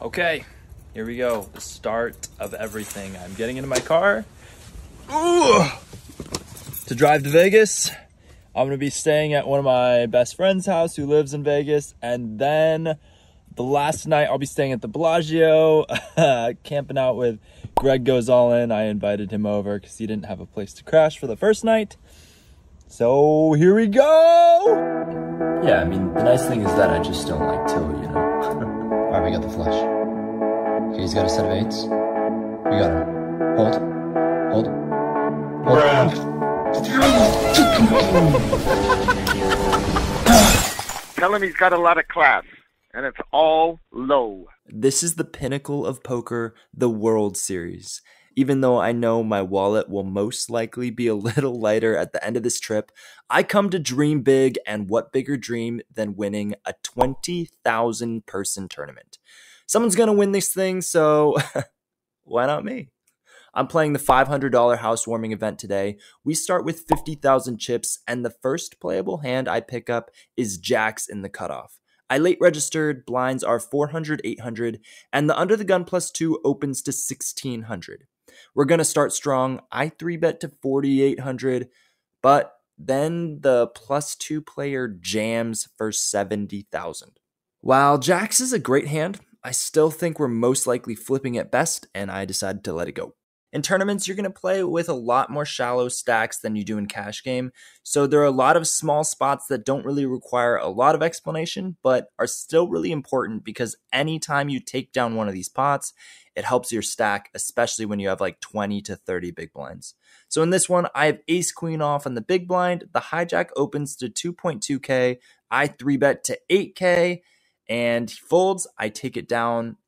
Okay, here we go. The start of everything. I'm getting into my car Ooh, to drive to Vegas. I'm gonna be staying at one of my best friend's house who lives in Vegas, and then the last night I'll be staying at the Bellagio, camping out with Greg Goes All In. I invited him over because he didn't have a place to crash for the first night. So here we go! Yeah, I mean, the nice thing is that I just don't like Tilly, you know? Alright, we got the flush. Okay, he's got a set of eights. We got him. Hold. Hold. Hold. Tell him he's got a lot of class, and it's all low. This is the pinnacle of poker, the World Series. Even though I know my wallet will most likely be a little lighter at the end of this trip, I come to dream big, and what bigger dream than winning a 20,000 person tournament? Someone's gonna win this thing, so why not me? I'm playing the $500 housewarming event today. We start with 50,000 chips, and the first playable hand I pick up is Jacks in the cutoff. I late registered, blinds are 400, 800, and the under the gun plus two opens to 1600. We're going to start strong. I 3 bet to 4800, but then the plus two player jams for 70,000. While Jacks is a great hand, I still think we're most likely flipping at best, and I decided to let it go. In tournaments, you're going to play with a lot more shallow stacks than you do in cash game. So there are a lot of small spots that don't really require a lot of explanation, but are still really important because anytime you take down one of these pots, it helps your stack, especially when you have like 20 to 30 big blinds. So in this one, I have ace queen off on the big blind. The hijack opens to 2.2k. I 3 bet to 8k and he folds. I take it down.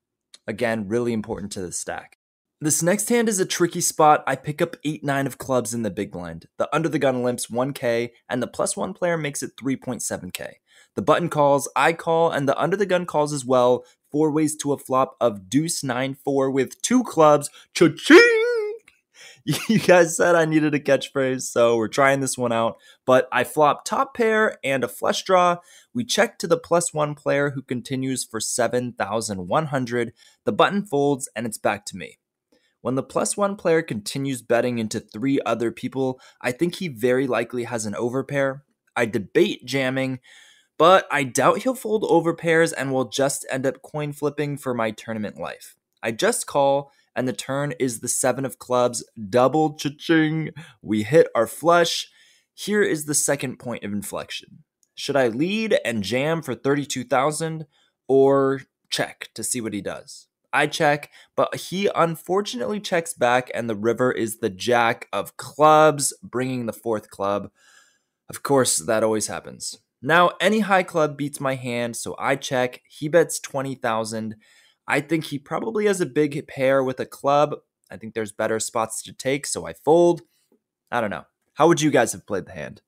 Again, really important to the stack. This next hand is a tricky spot. I pick up 8 9 of clubs in the big blind. The under the gun limps 1k, and the plus 1 player makes it 3.7k. The button calls, I call, and the under the gun calls as well. Four ways to a flop of deuce 9 4 with two clubs. Cha-ching! You guys said I needed a catchphrase, so we're trying this one out. But I flop top pair and a flush draw. We check to the plus one player who continues for 7,100. The button folds and it's back to me. When the plus one player continues betting into three other people, I think he very likely has an overpair. I debate jamming, but I doubt he'll fold overpairs and will just end up coin flipping for my tournament life. I just call, and the turn is the seven of clubs, double cha-ching. We hit our flush. Here is the second point of inflection. Should I lead and jam for 32,000 or check to see what he does? I check, but he unfortunately checks back, and the river is the jack of clubs, bringing the fourth club. Of course, that always happens. Now, any high club beats my hand, so I check. He bets 20,000. I think he probably has a big pair with a club. I think there's better spots to take, so I fold. I don't know. How would you guys have played the hand?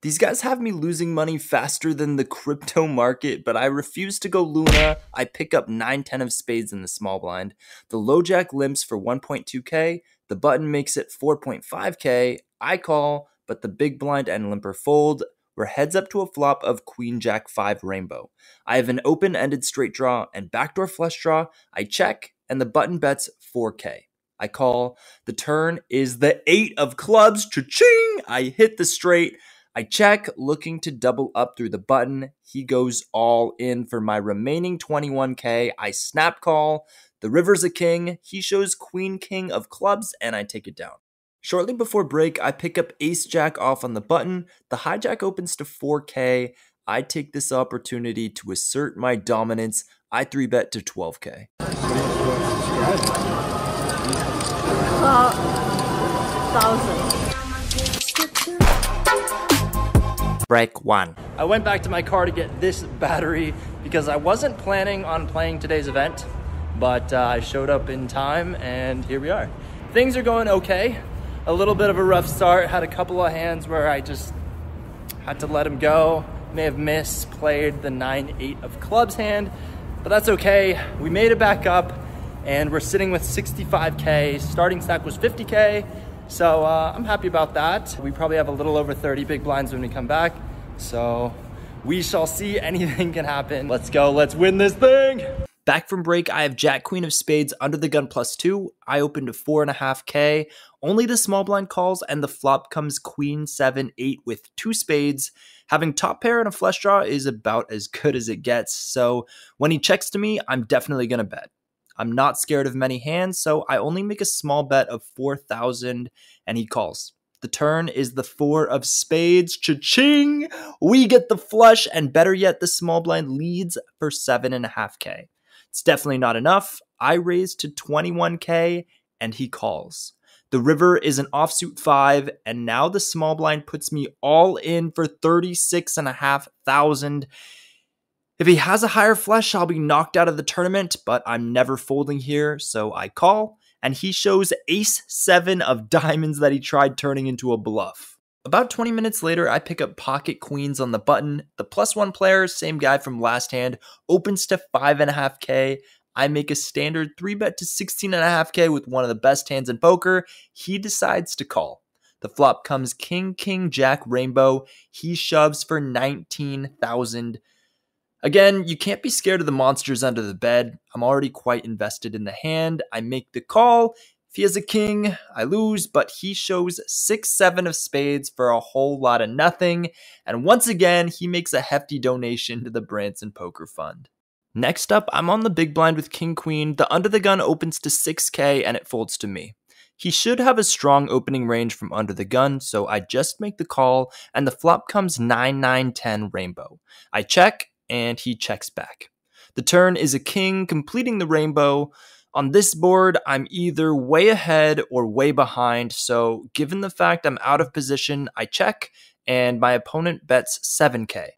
These guys have me losing money faster than the crypto market, but I refuse to go Luna. I pick up 9 10 of spades in the small blind. The low jack limps for 1.2k. The button makes it 4.5k. I call, but the big blind and limper fold. We're heads up to a flop of Queen Jack 5 Rainbow. I have an open ended straight draw and backdoor flush draw. I check, and the button bets 4k. I call. The turn is the 8 of clubs. Cha-ching! I hit the straight. I check, looking to double up through the button. He goes all in for my remaining 21k. I snap call. The river's a king. He shows queen king of clubs, and I take it down. Shortly before break, I pick up ace jack off on the button. The hijack opens to 4k. I take this opportunity to assert my dominance. I 3 bet to 12k. Uh, thousand. Break one. I went back to my car to get this battery because I wasn't planning on playing today's event, but uh, I showed up in time and here we are. Things are going okay. A little bit of a rough start. Had a couple of hands where I just had to let him go. May have misplayed the 9-8 of clubs hand, but that's okay. We made it back up and we're sitting with 65K. Starting stack was 50K. So uh, I'm happy about that. We probably have a little over 30 big blinds when we come back. So we shall see anything can happen. Let's go, let's win this thing. Back from break, I have Jack Queen of Spades under the gun plus two. I open to four and a half K. Only the small blind calls, and the flop comes Queen seven eight with two spades. Having top pair and a flush draw is about as good as it gets. So when he checks to me, I'm definitely gonna bet. I'm not scared of many hands, so I only make a small bet of 4,000 and he calls. The turn is the four of spades. Cha-ching! We get the flush, and better yet, the small blind leads for seven and a half K. It's definitely not enough. I raise to 21K, and he calls. The river is an offsuit five, and now the small blind puts me all in for 36 and a half thousand. If he has a higher flush, I'll be knocked out of the tournament, but I'm never folding here, so I call, and he shows ace seven of diamonds that he tried turning into a bluff. About 20 minutes later, I pick up pocket queens on the button. The plus one player, same guy from last hand, opens to 5.5k. I make a standard 3 bet to 16.5k with one of the best hands in poker. He decides to call. The flop comes King, King, Jack, Rainbow. He shoves for 19,000. Again, you can't be scared of the monsters under the bed. I'm already quite invested in the hand. I make the call. If he has a king, I lose, but he shows 6 7 of spades for a whole lot of nothing. And once again, he makes a hefty donation to the Brantzen Poker Fund. Next up, I'm on the big blind with King Queen. The under the gun opens to 6k and it folds to me. He should have a strong opening range from under the gun, so I just make the call, and the flop comes 9 9 10 rainbow. I check, and he checks back. The turn is a king, completing the rainbow. On this board, I'm either way ahead or way behind, so given the fact I'm out of position, I check, and my opponent bets 7k.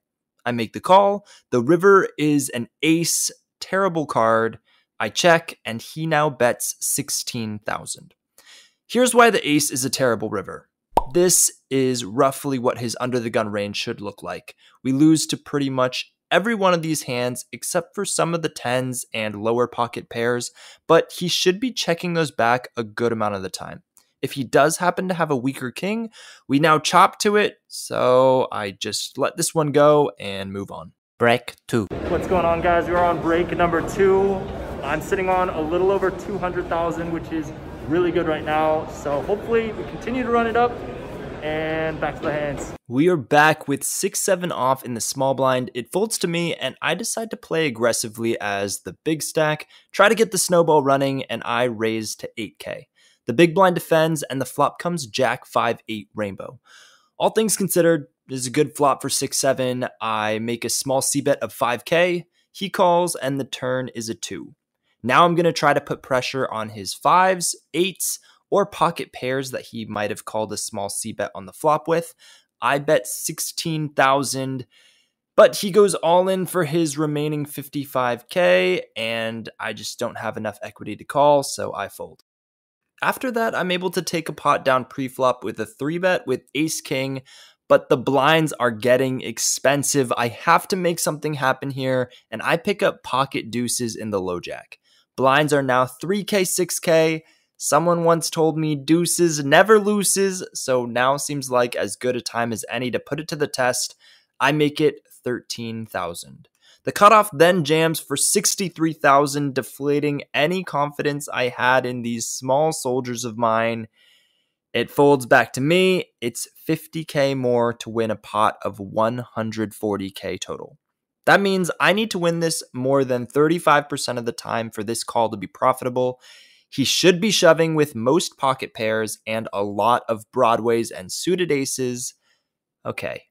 I make the call. The river is an ace, terrible card. I check, and he now bets 16,000. Here's why the ace is a terrible river. This is roughly what his under the gun range should look like. We lose to pretty much every one of these hands except for some of the tens and lower pocket pairs, but he should be checking those back a good amount of the time. If he does happen to have a weaker king, we now chop to it, so I just let this one go and move on. Break two. What's going on guys? We're on break number two. I'm sitting on a little over 200,000, which is really good right now. So hopefully we continue to run it up and back to the hands. We are back with 6 7 off in the small blind. It folds to me, and I decide to play aggressively as the big stack, try to get the snowball running, and I raise to 8k. The big blind defends, and the flop comes Jack 5 8 rainbow. All things considered, this is a good flop for 6 7. I make a small C bet of 5k. He calls, and the turn is a 2. Now I'm going to try to put pressure on his 5s, 8s, or pocket pairs that he might have called a small C bet on the flop with. I bet 16,000, but he goes all in for his remaining 55k, and I just don't have enough equity to call, so I fold. After that, I'm able to take a pot down pre-flop with a 3 bet with ace king, but the blinds are getting expensive. I have to make something happen here, and I pick up pocket deuces in the low jack. Blinds are now 3k, 6k, Someone once told me deuces never loses, so now seems like as good a time as any to put it to the test. I make it 13,000. The cutoff then jams for 63,000, deflating any confidence I had in these small soldiers of mine. It folds back to me. It's 50k more to win a pot of 140k total. That means I need to win this more than 35% of the time for this call to be profitable. He should be shoving with most pocket pairs and a lot of broadways and suited aces. Okay.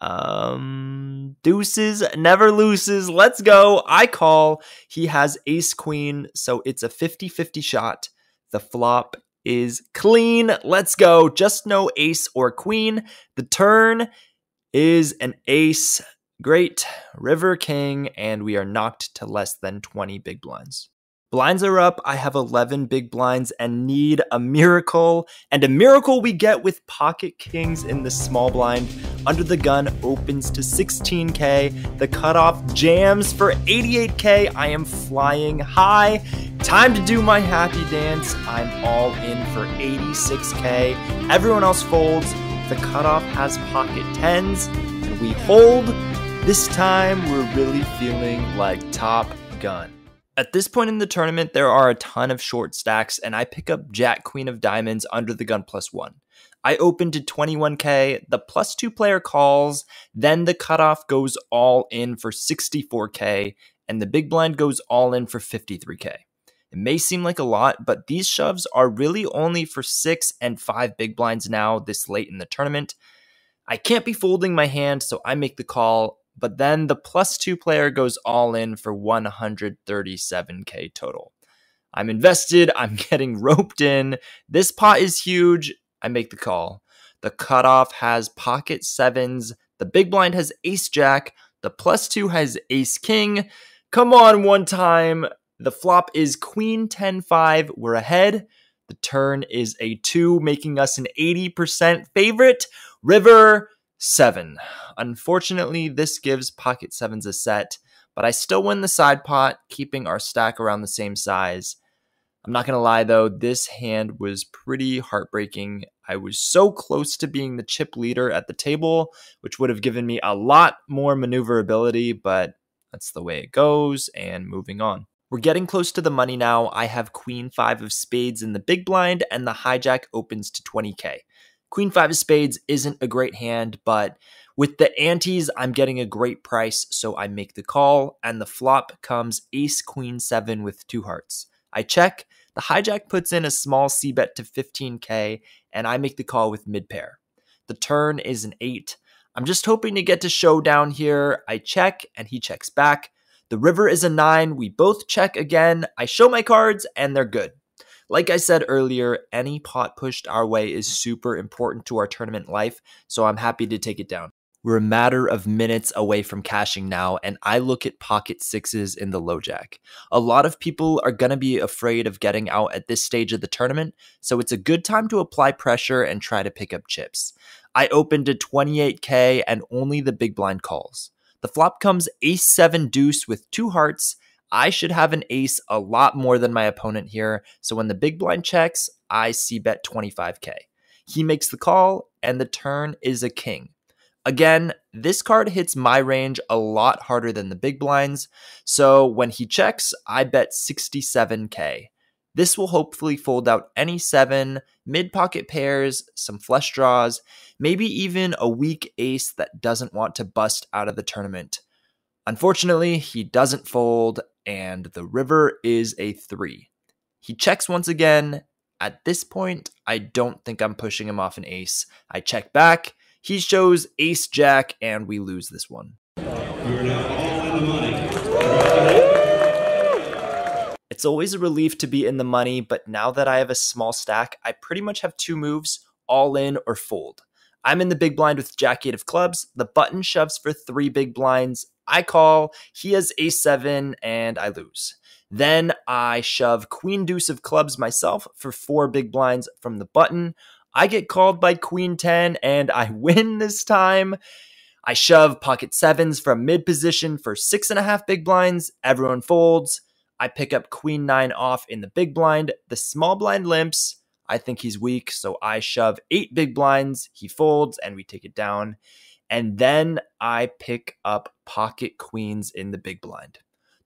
Um deuces never loses. Let's go. I call. He has ace queen, so it's a 50-50 shot. The flop is clean. Let's go. Just no ace or queen. The turn is an ace. Great. River King, and we are knocked to less than 20 big blinds. Blinds are up. I have 11 big blinds and need a miracle. And a miracle we get with Pocket Kings in the small blind. Under the gun opens to 16k. The cutoff jams for 88k. I am flying high. Time to do my happy dance. I'm all in for 86k. Everyone else folds. The cutoff has pocket 10s. And we hold. This time we're really feeling like Top Gun. At this point in the tournament, there are a ton of short stacks, and I pick up Jack Queen of Diamonds under the gun plus one. I open to 21k, the plus two player calls, then the cutoff goes all in for 64k, and the big blind goes all in for 53k. It may seem like a lot, but these shoves are really only for six and five big blinds now this late in the tournament. I can't be folding my hand, so I make the call but then the plus two player goes all in for 137k total. I'm invested, I'm getting roped in. This pot is huge. I make the call. The cutoff has pocket sevens. The big blind has ace jack. The plus two has ace king. Come on, one time. The flop is queen 10 5. We're ahead. The turn is a two, making us an 80% favorite. River seven. Unfortunately, this gives pocket sevens a set, but I still win the side pot, keeping our stack around the same size. I'm not going to lie though, this hand was pretty heartbreaking. I was so close to being the chip leader at the table, which would have given me a lot more maneuverability, but that's the way it goes, and moving on. We're getting close to the money now. I have queen five of spades in the big blind, and the hijack opens to 20k. Queen five of spades isn't a great hand, but with the antes, I'm getting a great price, so I make the call, and the flop comes ace queen seven with two hearts. I check, the hijack puts in a small c bet to 15k, and I make the call with mid pair. The turn is an eight. I'm just hoping to get to showdown here. I check, and he checks back. The river is a nine. We both check again. I show my cards, and they're good. Like I said earlier, any pot pushed our way is super important to our tournament life, so I'm happy to take it down. We're a matter of minutes away from cashing now, and I look at pocket sixes in the low jack. A lot of people are going to be afraid of getting out at this stage of the tournament, so it's a good time to apply pressure and try to pick up chips. I opened to 28k and only the big blind calls. The flop comes ace 7 deuce with two hearts, I should have an ace a lot more than my opponent here. So when the big blind checks, I c bet 25k. He makes the call, and the turn is a king. Again, this card hits my range a lot harder than the big blinds, so when he checks, I bet 67k. This will hopefully fold out any seven, mid pocket pairs, some flush draws, maybe even a weak ace that doesn't want to bust out of the tournament. Unfortunately, he doesn't fold, and the river is a three. He checks once again. At this point, I don't think I'm pushing him off an ace. I check back. He shows ace jack, and we lose this one. It's always a relief to be in the money, but now that I have a small stack, I pretty much have two moves all in or fold. I'm in the big blind with Jack 8 of clubs. The button shoves for three big blinds. I call, he has ace 7, and I lose. Then I shove queen deuce of clubs myself for four big blinds from the button. I get called by queen 10, and I win this time. I shove pocket sevens from mid position for six and a half big blinds. Everyone folds. I pick up queen nine off in the big blind. The small blind limps. I think he's weak, so I shove eight big blinds. He folds, and we take it down. And then I pick up pocket queens in the big blind.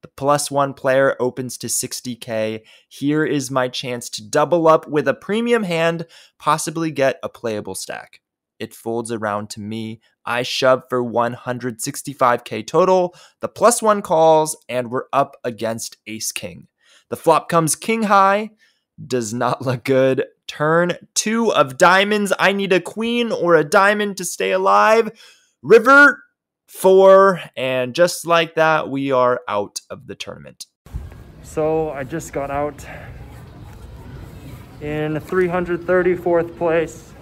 The plus one player opens to 60k. Here is my chance to double up with a premium hand, possibly get a playable stack. It folds around to me. I shove for 165k total. The plus one calls, and we're up against ace king. The flop comes king high. Does not look good. Turn two of diamonds. I need a queen or a diamond to stay alive. River four, and just like that, we are out of the tournament. So I just got out in 334th place.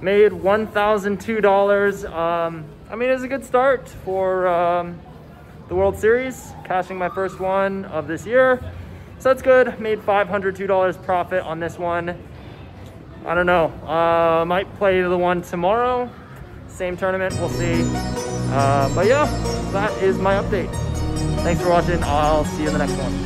Made $1,002. Um, I mean, it's a good start for um, the World Series, cashing my first one of this year. So that's good. Made $502 profit on this one. I don't know. Uh, might play the one tomorrow. Same tournament, we'll see. Uh, but yeah, that is my update. Thanks for watching. I'll see you in the next one.